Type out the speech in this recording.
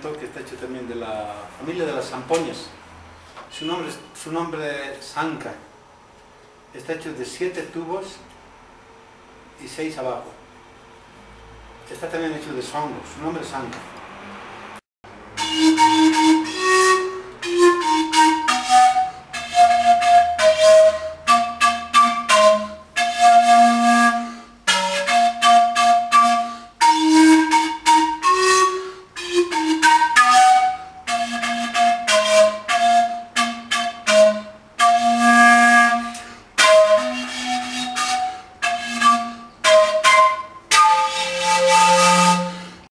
que está hecho también de la familia de las zampoñas. Su nombre, es- su nombre es Sanka. Está hecho de siete tubos y seis abajo. Está también hecho de songo. Su nombre es Sanka.